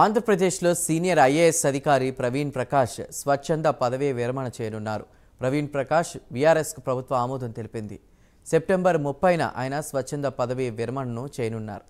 ఆంధ్రప్రదేశ్లో senior IAS అధికారి ప్రవీణ్ ప్రకాష్ స్వచ్ఛంద పదవీ విరమణ చేయనున్నారు. ప్రవీణ్ ప్రకాష్ బీఆర్ఎస్కు ప్రభుత్వ ఆమోదం తెలిపింది. సెప్టెంబర్ ముప్పైన ఆయన స్వచ్ఛంద పదవీ విరమణను చేయనున్నారు.